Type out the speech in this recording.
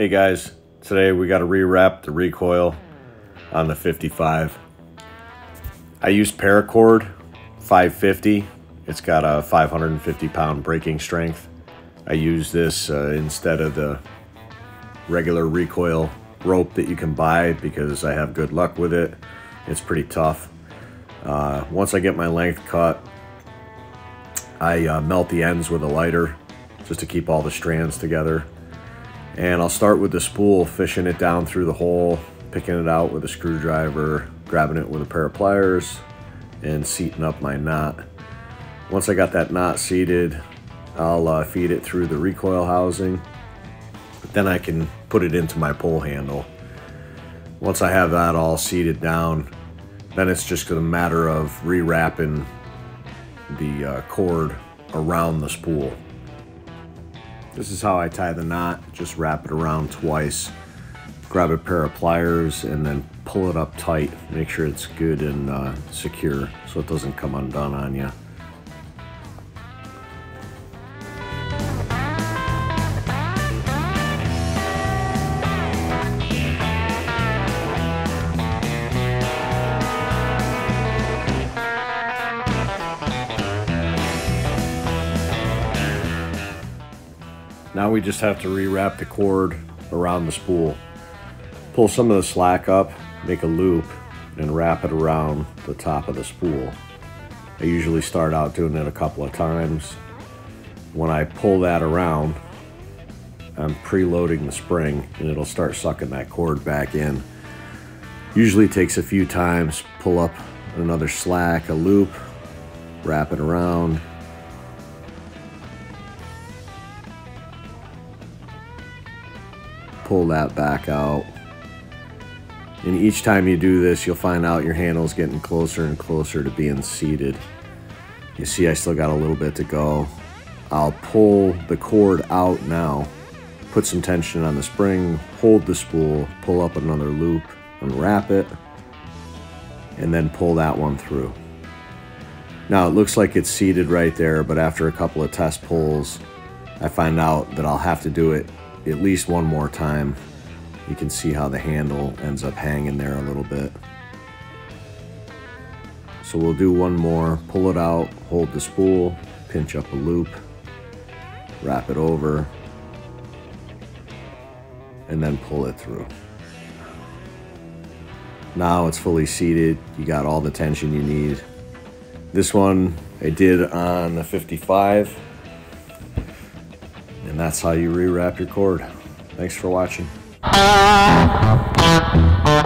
Hey guys, today we got to rewrap the recoil on the 55. I used paracord 550. It's got a 550 pound braking strength. I use this uh, instead of the regular recoil rope that you can buy because I have good luck with it. It's pretty tough. Uh, once I get my length cut, I uh, melt the ends with a lighter just to keep all the strands together. And I'll start with the spool, fishing it down through the hole, picking it out with a screwdriver, grabbing it with a pair of pliers, and seating up my knot. Once I got that knot seated, I'll uh, feed it through the recoil housing. Then I can put it into my pull handle. Once I have that all seated down, then it's just a matter of rewrapping the uh, cord around the spool. This is how I tie the knot. Just wrap it around twice. Grab a pair of pliers and then pull it up tight. Make sure it's good and uh, secure so it doesn't come undone on you. Now we just have to rewrap the cord around the spool. Pull some of the slack up, make a loop, and wrap it around the top of the spool. I usually start out doing it a couple of times. When I pull that around, I'm preloading the spring and it'll start sucking that cord back in. Usually takes a few times, pull up another slack, a loop, wrap it around, pull that back out. And each time you do this, you'll find out your handle's getting closer and closer to being seated. You see I still got a little bit to go. I'll pull the cord out now, put some tension on the spring, hold the spool, pull up another loop, unwrap it, and then pull that one through. Now it looks like it's seated right there, but after a couple of test pulls, I find out that I'll have to do it at least one more time. You can see how the handle ends up hanging there a little bit. So we'll do one more, pull it out, hold the spool, pinch up a loop, wrap it over, and then pull it through. Now it's fully seated, you got all the tension you need. This one I did on the 55 and that's how you rewrap your cord. Thanks for watching.